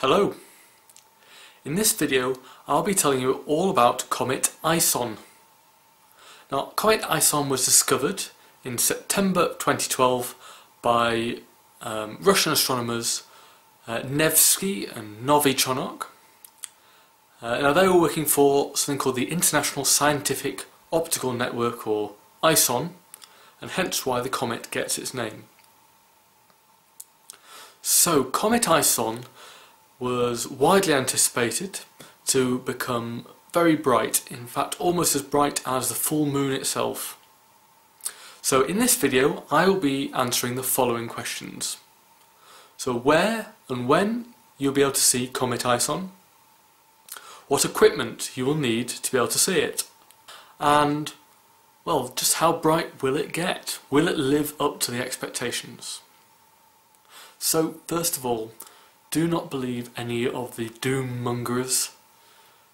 Hello! In this video I'll be telling you all about Comet ISON. Now Comet ISON was discovered in September 2012 by um, Russian astronomers uh, Nevsky and Novichonok. Uh, now they were working for something called the International Scientific Optical Network or ISON and hence why the comet gets its name. So Comet ISON was widely anticipated to become very bright, in fact almost as bright as the full moon itself. So in this video I will be answering the following questions. So where and when you'll be able to see Comet ISON, what equipment you will need to be able to see it, and well, just how bright will it get? Will it live up to the expectations? So, first of all, do not believe any of the doom mongers.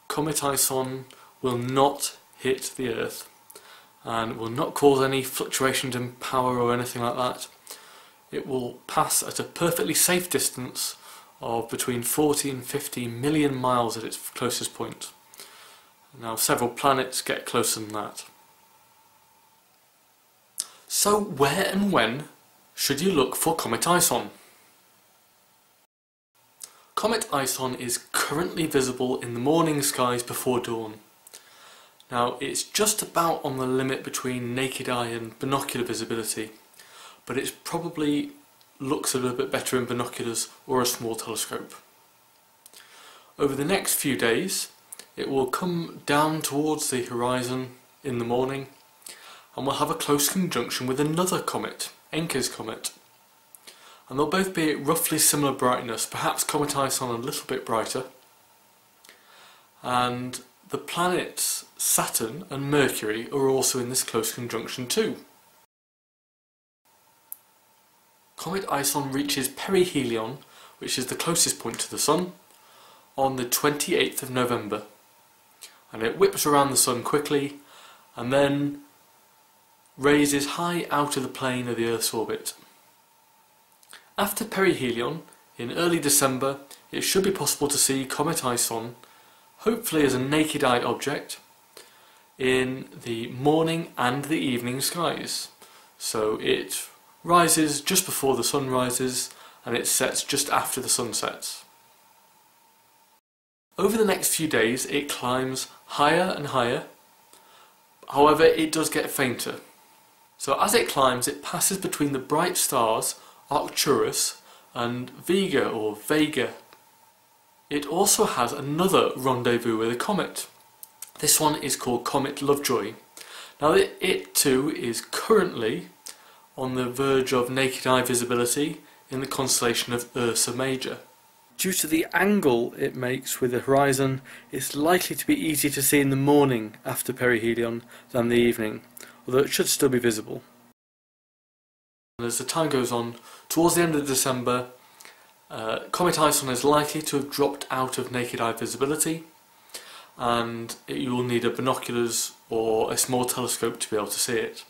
Comet Ison will not hit the Earth and will not cause any fluctuations in power or anything like that. It will pass at a perfectly safe distance of between 40 and 50 million miles at its closest point. Now several planets get closer than that. So where and when should you look for Comet Ison? Comet Ison is currently visible in the morning skies before dawn. Now it's just about on the limit between naked eye and binocular visibility, but it probably looks a little bit better in binoculars or a small telescope. Over the next few days it will come down towards the horizon in the morning and we'll have a close conjunction with another comet, Encke's comet and they'll both be at roughly similar brightness, perhaps Comet Ison a little bit brighter. And the planets Saturn and Mercury are also in this close conjunction too. Comet Ison reaches perihelion, which is the closest point to the Sun, on the 28th of November. And it whips around the Sun quickly and then raises high out of the plane of the Earth's orbit. After perihelion, in early December, it should be possible to see Comet Ison, hopefully as a naked eye object, in the morning and the evening skies. So it rises just before the sun rises and it sets just after the sun sets. Over the next few days it climbs higher and higher, however it does get fainter. So as it climbs it passes between the bright stars Arcturus and Vega or Vega. It also has another rendezvous with a comet. This one is called Comet Lovejoy. Now it, too is currently on the verge of naked eye visibility in the constellation of Ursa Major. Due to the angle it makes with the horizon, it's likely to be easier to see in the morning after perihelion than the evening, although it should still be visible. As the time goes on, towards the end of December, uh, Comet Ison is likely to have dropped out of naked eye visibility and you will need a binoculars or a small telescope to be able to see it.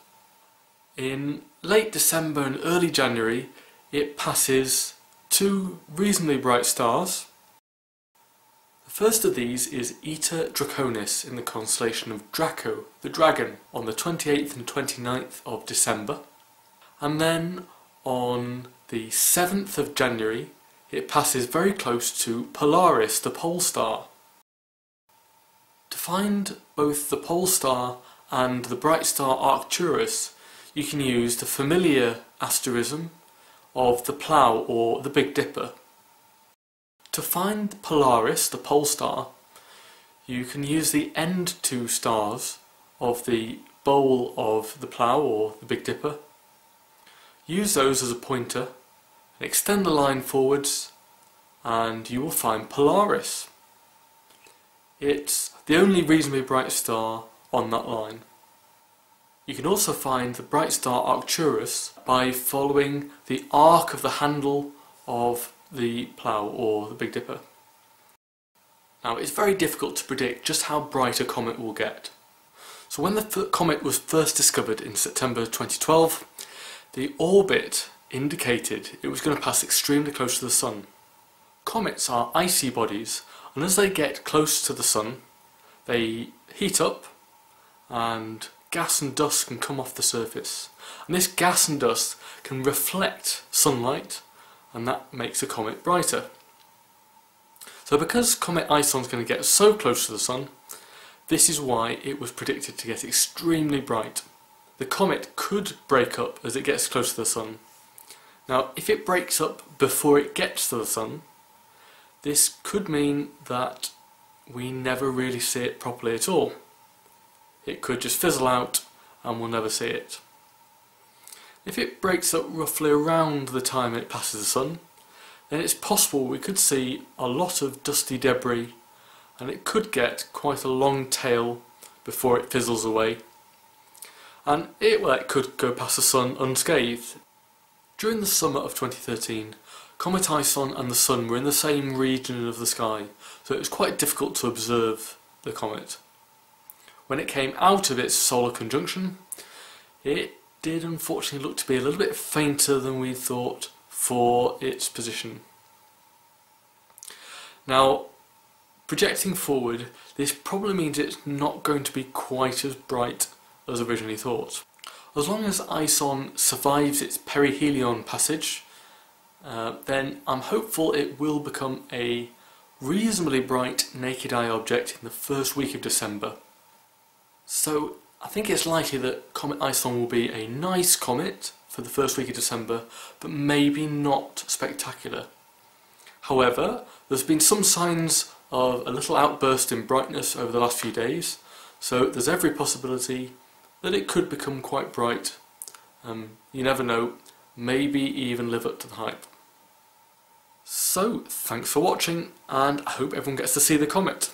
In late December and early January it passes two reasonably bright stars. The first of these is Eta Draconis in the constellation of Draco, the dragon, on the 28th and 29th of December. And then on the 7th of January, it passes very close to Polaris, the pole star. To find both the pole star and the bright star Arcturus, you can use the familiar asterism of the Plough or the Big Dipper. To find Polaris, the pole star, you can use the end two stars of the bowl of the Plough or the Big Dipper Use those as a pointer and extend the line forwards and you will find Polaris. It's the only reasonably bright star on that line. You can also find the bright star Arcturus by following the arc of the handle of the plough or the Big Dipper. Now it's very difficult to predict just how bright a comet will get. So when the comet was first discovered in September 2012, the orbit indicated it was going to pass extremely close to the Sun. comets are icy bodies and as they get close to the sun they heat up and gas and dust can come off the surface and this gas and dust can reflect sunlight and that makes a comet brighter. So because Comet ISON is going to get so close to the Sun, this is why it was predicted to get extremely bright. The comet could break up as it gets close to the Sun. Now if it breaks up before it gets to the Sun, this could mean that we never really see it properly at all. It could just fizzle out and we'll never see it. If it breaks up roughly around the time it passes the Sun, then it's possible we could see a lot of dusty debris and it could get quite a long tail before it fizzles away. And it, well, it could go past the Sun unscathed. During the summer of 2013, Comet Ison and the Sun were in the same region of the sky, so it was quite difficult to observe the comet. When it came out of its solar conjunction, it did unfortunately look to be a little bit fainter than we thought for its position. Now, projecting forward, this probably means it's not going to be quite as bright as originally thought. As long as ISON survives its perihelion passage, uh, then I'm hopeful it will become a reasonably bright naked eye object in the first week of December. So I think it's likely that Comet Ison will be a nice comet for the first week of December, but maybe not spectacular. However, there's been some signs of a little outburst in brightness over the last few days, so there's every possibility that it could become quite bright. Um, you never know, maybe even live up to the hype. So, thanks for watching, and I hope everyone gets to see the comet.